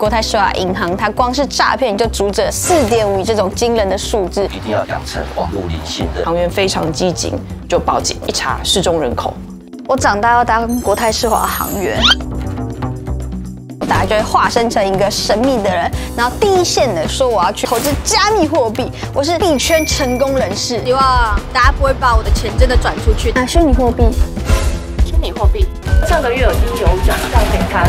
国泰世华银行，它光是诈骗就阻止四点五亿这种惊人的数字。一定要养成网络理性的。行员非常机警，就报警一查失踪人口。我长大要当国泰世华行员，大家就会化身成一个神秘的人，然后第一线的说我要去投资加密货币，我是币圈成功人士。希望大家不会把我的钱真的转出去。啊，虚拟货币，虚拟货币，上个月有已经有转账给他。